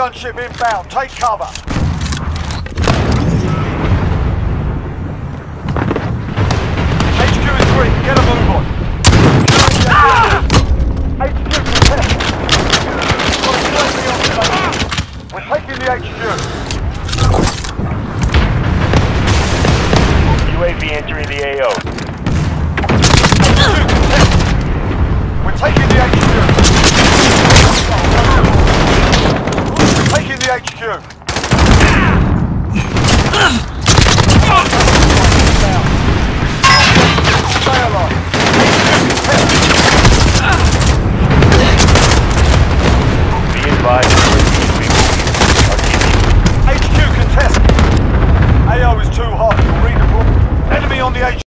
gunship inbound. Take cover. HQ is green. Get a move on. HQ ah! contest. We're taking the HQ. UAV entering the AO. HQ.